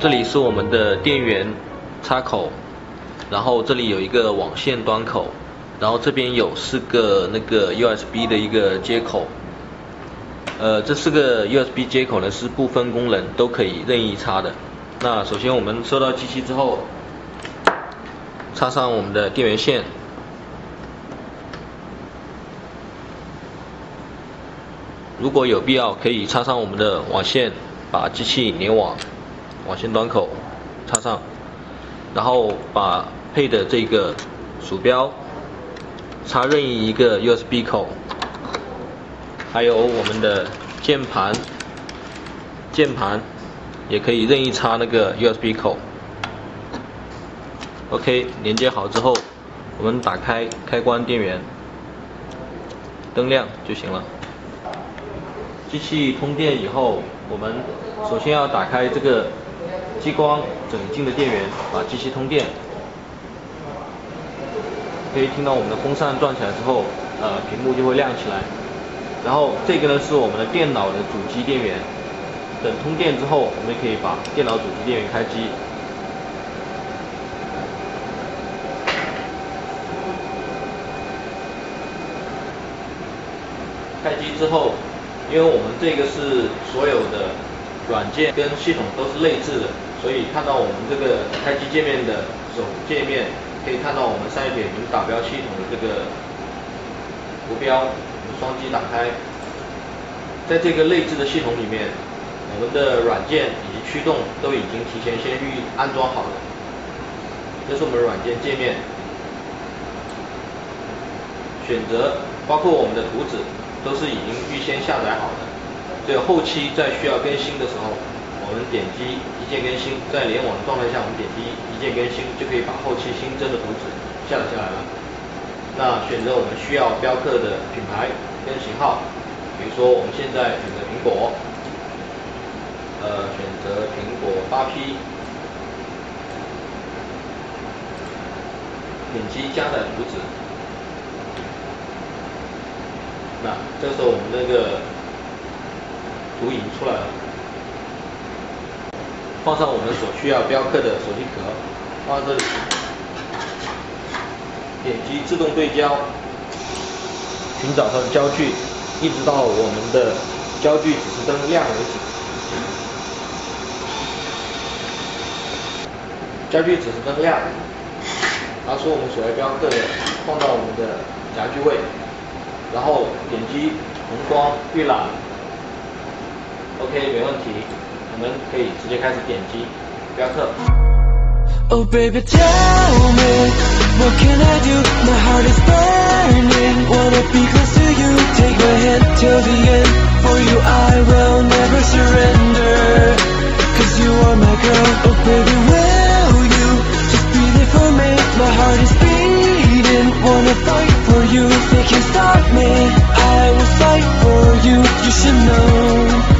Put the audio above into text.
这里是我们的电源插口，然后这里有一个网线端口，然后这边有四个那个 USB 的一个接口。呃，这四个 USB 接口呢是不分功能，都可以任意插的。那首先我们收到机器之后，插上我们的电源线，如果有必要可以插上我们的网线，把机器联网网线端口插上，然后把配的这个鼠标插任意一个 USB 口。还有我们的键盘，键盘也可以任意插那个 USB 口。OK，连接好之后，我们打开开关电源，灯亮就行了。机器通电以后，我们首先要打开这个激光整径的电源，把机器通电。可以听到我们的风扇转起来之后，呃，屏幕就会亮起来。然后这个呢是我们的电脑的主机电源，等通电之后，我们可以把电脑主机电源开机。开机之后，因为我们这个是所有的软件跟系统都是内置的，所以看到我们这个开机界面的总界面，可以看到我们三点零打标系统的这个图标。我们双击打开，在这个内置的系统里面，我们的软件以及驱动都已经提前先预安装好了。这是我们软件界面，选择包括我们的图纸都是已经预先下载好的，只有后期在需要更新的时候，我们点击一键更新，在联网状态下，我们点击一键更新就可以把后期新增的图纸下载下来了。那选择我们需要标刻的品牌跟型号，比如说我们现在选择苹果，呃，选择苹果八 P，点击加载图纸，那这时候我们那个图已经出来了，放上我们所需要雕刻的手机壳，放在这里。点击自动对焦，寻找它的焦距，一直到我们的焦距指示灯亮为止。焦距指示灯亮，拿出我们所要雕刻的，放到我们的夹具位，然后点击红光预览，OK 没问题，我们可以直接开始点击标刻。Oh baby tell me What can I do? My heart is burning Wanna be close to you Take my hand till the end For you I will never surrender Cause you are my girl Oh baby will you Just be there for me My heart is beating Wanna fight for you They can't stop me I will fight for you You should know